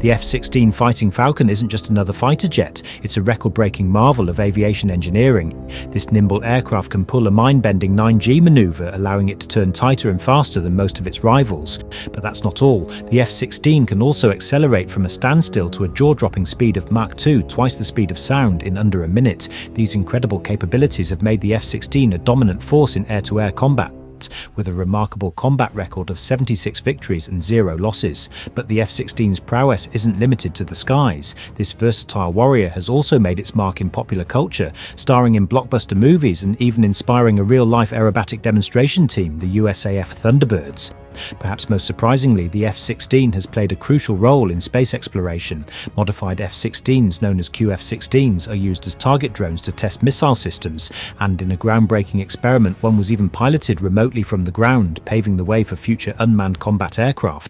The F 16 Fighting Falcon isn't just another fighter jet, it's a record breaking marvel of aviation engineering. This nimble aircraft can pull a mind bending 9G maneuver, allowing it to turn tighter and faster than most of its rivals. But that's not all. The F 16 can also accelerate from a standstill to a jaw dropping speed of Mach 2, twice the speed of sound, in under a minute. These incredible capabilities have made the F 16 a dominant force in air to air combat with a remarkable combat record of 76 victories and zero losses. But the F 16's prowess isn't limited to the skies. This versatile warrior has also made its mark in popular culture, starring in blockbuster movies and even inspiring a real life aerobatic demonstration team, the USAF Thunderbirds. Perhaps most surprisingly, the F 16 has played a crucial role in space exploration. Modified F 16s, known as QF 16s, are used as target drones to test missile systems, and in a groundbreaking experiment, one was even piloted remotely from the ground, paving the way for future unmanned combat aircraft.